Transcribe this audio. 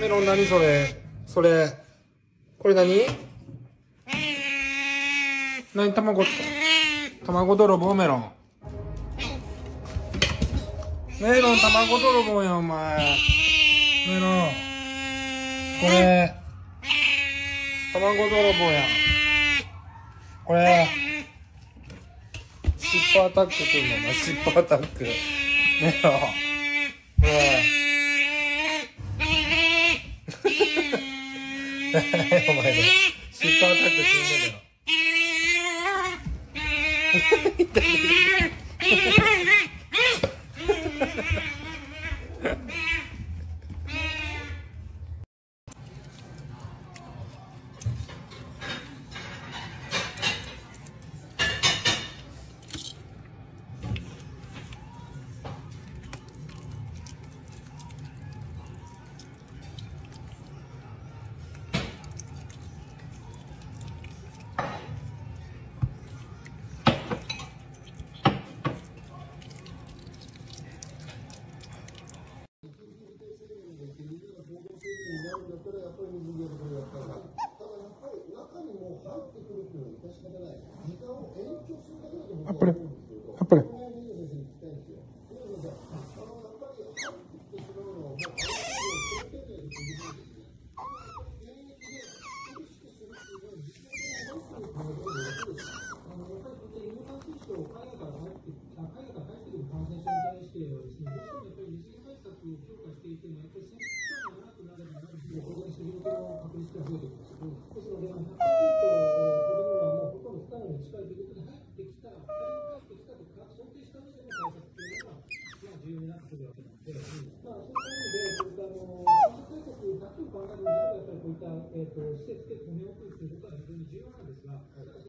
メロン何それ？それ。これ何？何？卵、卵泥棒メロン。メロン卵泥棒やお前。メロン。これ。卵泥棒やこれ。シッ尾アタックするの？お前。ッ尾アタック。ねえこれお前ね尻尾アタック死んだるよ それはやっぱり水着れやったんだ、ただやっぱり中にも入ってくるっていうのは致し方ない。時間を延長するだけだと思う。定の確率が増えてきます。ですので、1頭、自分がもうほとんど不可能に近いということで、入ってきた、入ってきたとか、想定した上での対策というのが、ま、重要になってくるわけなので、ま、そういった意味で、そういったあの、感染対策だけを考えるあれば、やっぱりこういった、えーと、施設で止め置くということは非常に重要なんですが、